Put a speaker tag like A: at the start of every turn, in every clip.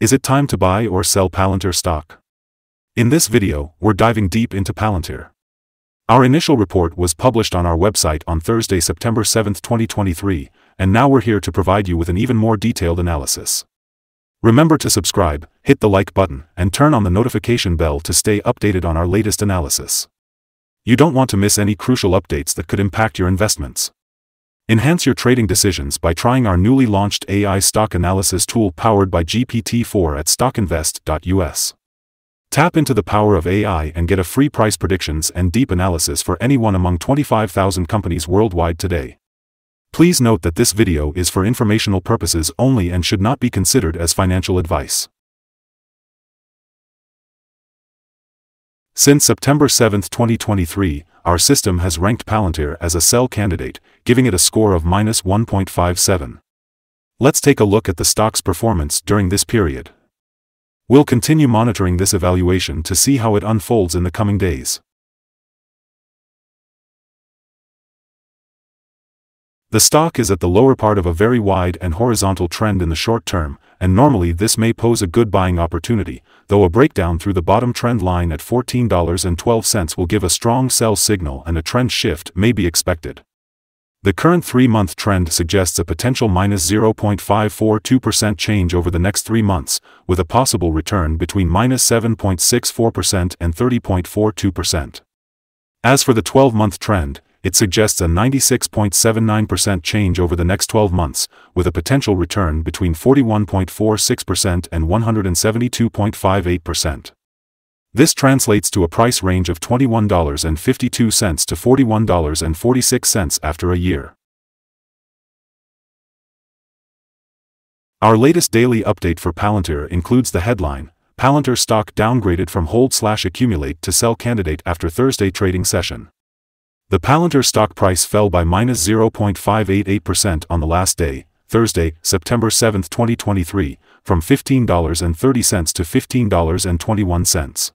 A: Is it time to buy or sell Palantir stock? In this video, we're diving deep into Palantir. Our initial report was published on our website on Thursday, September 7, 2023, and now we're here to provide you with an even more detailed analysis. Remember to subscribe, hit the like button, and turn on the notification bell to stay updated on our latest analysis. You don't want to miss any crucial updates that could impact your investments. Enhance your trading decisions by trying our newly launched AI stock analysis tool powered by GPT-4 at stockinvest.us. Tap into the power of AI and get a free price predictions and deep analysis for anyone among 25,000 companies worldwide today. Please note that this video is for informational purposes only and should not be considered as financial advice. Since September 7, 2023, our system has ranked Palantir as a sell candidate, giving it a score of minus 1.57. Let's take a look at the stock's performance during this period. We'll continue monitoring this evaluation to see how it unfolds in the coming days. The stock is at the lower part of a very wide and horizontal trend in the short term, and normally this may pose a good buying opportunity, though a breakdown through the bottom trend line at $14.12 will give a strong sell signal and a trend shift may be expected. The current three-month trend suggests a potential minus 0.542% change over the next three months, with a possible return between minus 7.64% and 30.42%. As for the 12-month trend, it suggests a 96.79% change over the next 12 months, with a potential return between 41.46% and 172.58%. This translates to a price range of $21.52 to $41.46 after a year. Our latest daily update for Palantir includes the headline, Palantir stock downgraded from hold slash accumulate to sell candidate after Thursday trading session. The Palantir stock price fell by minus 0.588% on the last day, Thursday, September 7, 2023, from $15.30 to $15.21.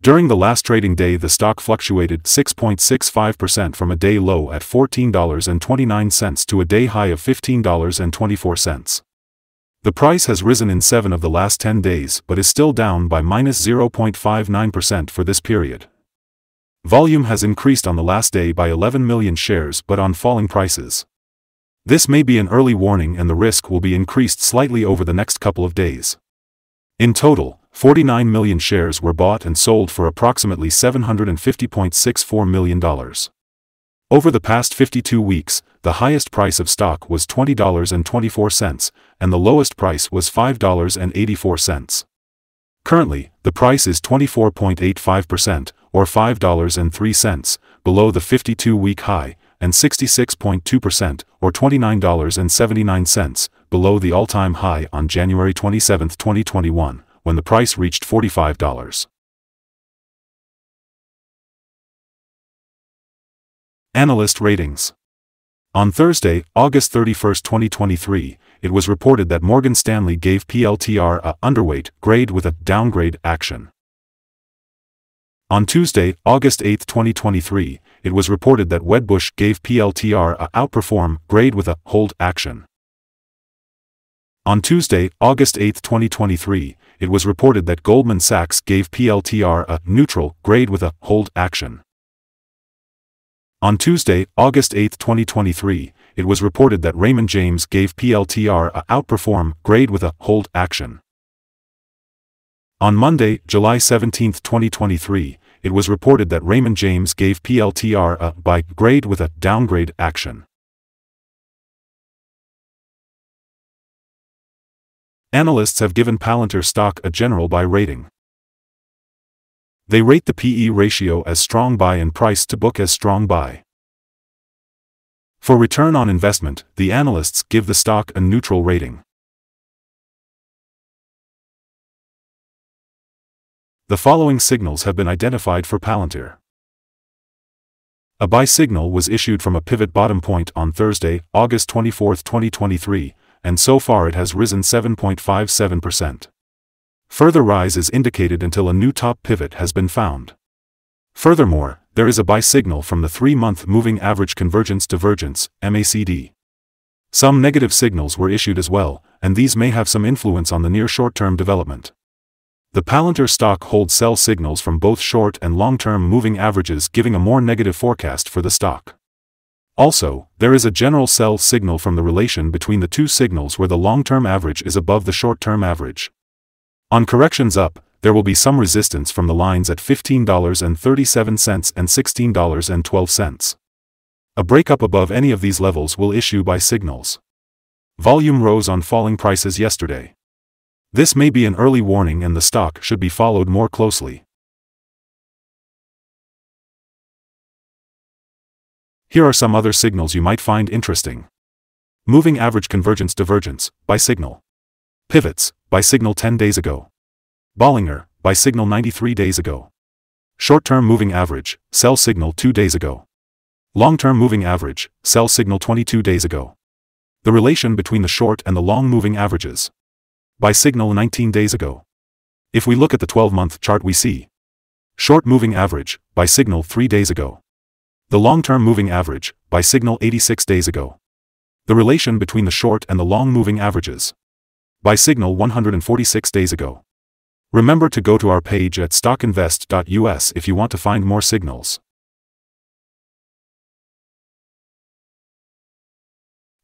A: During the last trading day the stock fluctuated 6.65% from a day low at $14.29 to a day high of $15.24. The price has risen in 7 of the last 10 days but is still down by minus 0.59% for this period. Volume has increased on the last day by 11 million shares but on falling prices. This may be an early warning and the risk will be increased slightly over the next couple of days. In total, 49 million shares were bought and sold for approximately $750.64 million. Over the past 52 weeks, the highest price of stock was $20.24, and the lowest price was $5.84. Currently, the price is 24.85%, or $5.03, below the 52-week high, and 66.2%, or $29.79, below the all-time high on January 27, 2021, when the price reached $45. Analyst Ratings On Thursday, August 31, 2023, it was reported that Morgan Stanley gave PLTR a underweight grade with a downgrade action. On Tuesday, August 8, 2023, it was reported that Wedbush gave PLTR a outperform grade with a hold action. On Tuesday, August 8, 2023, it was reported that Goldman Sachs gave PLTR a neutral grade with a hold action. On Tuesday, August 8, 2023, it was reported that Raymond James gave PLTR a outperform grade with a hold action. On Monday, July 17, 2023, it was reported that Raymond James gave PLTR a buy grade with a downgrade action. Analysts have given Palantir stock a general buy rating. They rate the PE ratio as strong buy and price to book as strong buy. For return on investment, the analysts give the stock a neutral rating. The following signals have been identified for Palantir. A buy signal was issued from a pivot bottom point on Thursday, August 24, 2023, and so far it has risen 7.57%. Further rise is indicated until a new top pivot has been found. Furthermore, there is a buy signal from the 3-month Moving Average Convergence Divergence, MACD. Some negative signals were issued as well, and these may have some influence on the near short-term development. The Palantir stock holds sell signals from both short and long-term moving averages giving a more negative forecast for the stock. Also, there is a general sell signal from the relation between the two signals where the long-term average is above the short-term average. On corrections up, there will be some resistance from the lines at $15.37 and $16.12. A breakup above any of these levels will issue buy signals. Volume rose on falling prices yesterday. This may be an early warning and the stock should be followed more closely. Here are some other signals you might find interesting. Moving average convergence divergence, buy signal. Pivots, buy signal 10 days ago. Bollinger, buy signal 93 days ago. Short-term moving average, sell signal 2 days ago. Long-term moving average, sell signal 22 days ago. The relation between the short and the long moving averages. Buy signal 19 days ago. If we look at the 12-month chart we see. Short moving average, buy signal 3 days ago. The long-term moving average, buy signal 86 days ago. The relation between the short and the long moving averages. Buy signal 146 days ago. Remember to go to our page at stockinvest.us if you want to find more signals.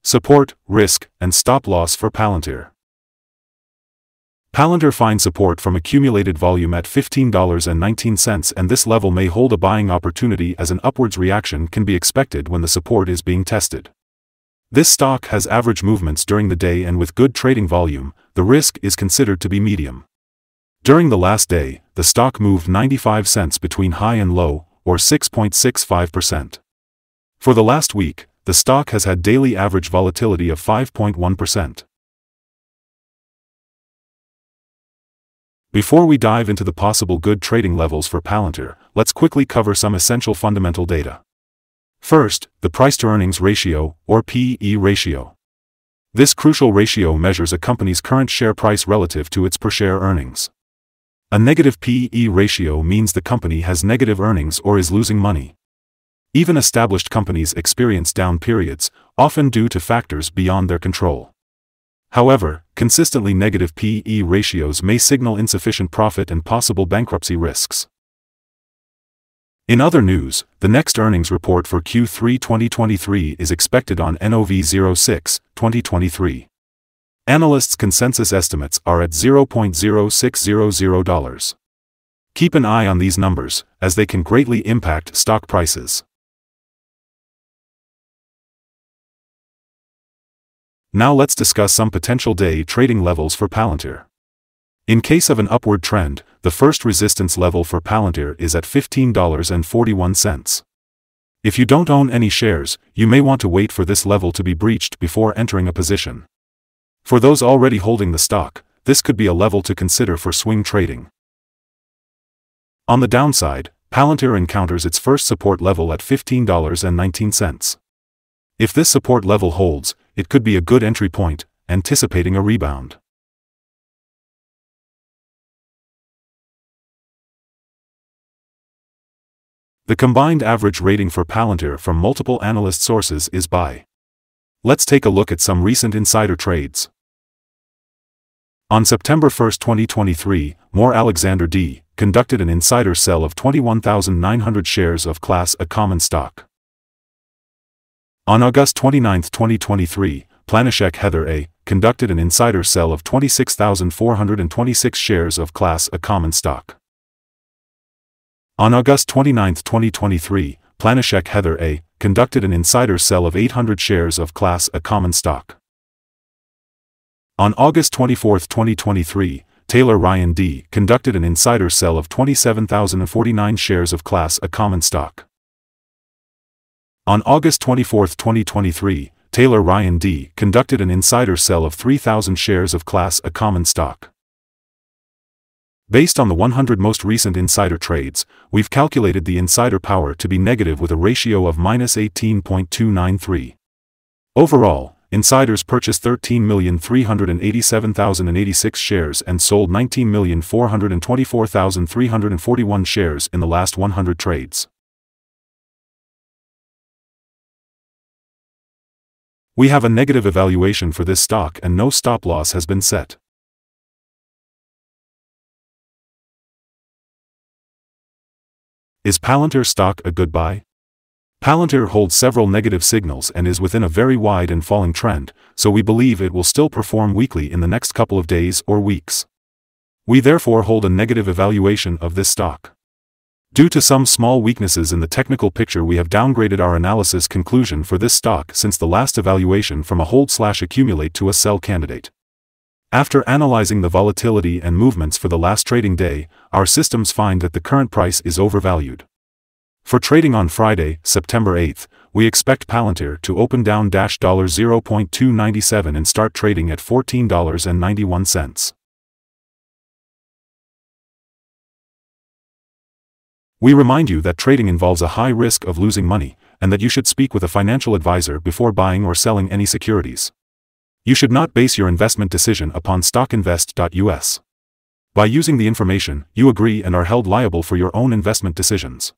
A: Support, risk, and stop loss for Palantir. Palantir finds support from accumulated volume at $15.19 and this level may hold a buying opportunity as an upwards reaction can be expected when the support is being tested. This stock has average movements during the day and with good trading volume, the risk is considered to be medium. During the last day, the stock moved 95 cents between high and low, or 6.65%. For the last week, the stock has had daily average volatility of 5.1%. Before we dive into the possible good trading levels for Palantir, let's quickly cover some essential fundamental data. First, the price-to-earnings ratio, or PE ratio. This crucial ratio measures a company's current share price relative to its per-share earnings. A negative PE ratio means the company has negative earnings or is losing money. Even established companies experience down periods, often due to factors beyond their control. However, consistently negative PE ratios may signal insufficient profit and possible bankruptcy risks. In other news, the next earnings report for Q3 2023 is expected on NOV 06, 2023. Analysts' consensus estimates are at $0.0600. Keep an eye on these numbers, as they can greatly impact stock prices. Now let's discuss some potential day trading levels for Palantir. In case of an upward trend, the first resistance level for Palantir is at $15.41. If you don't own any shares, you may want to wait for this level to be breached before entering a position. For those already holding the stock, this could be a level to consider for swing trading. On the downside, Palantir encounters its first support level at $15.19. If this support level holds, it could be a good entry point, anticipating a rebound. The combined average rating for Palantir from multiple analyst sources is buy. Let's take a look at some recent insider trades. On September 1, 2023, Moore Alexander D. conducted an insider sell of 21,900 shares of Class A common stock. On August 29, 2023, Planishek Heather A. conducted an insider sell of 26,426 shares of Class A common stock. On August 29, 2023, Planishek Heather A. conducted an insider sell of 800 shares of Class A common stock. On August 24, 2023, Taylor Ryan D. conducted an insider sell of 27,049 shares of Class A common stock. On August 24, 2023, Taylor Ryan D. conducted an insider sell of 3,000 shares of Class A common stock. Based on the 100 most recent insider trades, we've calculated the insider power to be negative with a ratio of minus 18.293. Overall, insiders purchased 13,387,086 shares and sold 19,424,341 shares in the last 100 trades. We have a negative evaluation for this stock and no stop loss has been set. Is Palantir stock a good buy? Palantir holds several negative signals and is within a very wide and falling trend, so we believe it will still perform weakly in the next couple of days or weeks. We therefore hold a negative evaluation of this stock. Due to some small weaknesses in the technical picture we have downgraded our analysis conclusion for this stock since the last evaluation from a hold-slash-accumulate to a sell candidate. After analyzing the volatility and movements for the last trading day, our systems find that the current price is overvalued. For trading on Friday, September 8, we expect Palantir to open down $0.297 and start trading at $14.91. We remind you that trading involves a high risk of losing money, and that you should speak with a financial advisor before buying or selling any securities. You should not base your investment decision upon stockinvest.us. By using the information, you agree and are held liable for your own investment decisions.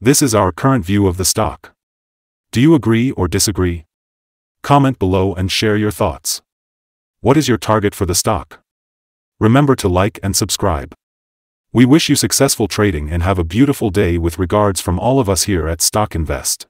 A: This is our current view of the stock. Do you agree or disagree? Comment below and share your thoughts. What is your target for the stock? Remember to like and subscribe. We wish you successful trading and have a beautiful day with regards from all of us here at Stock Invest.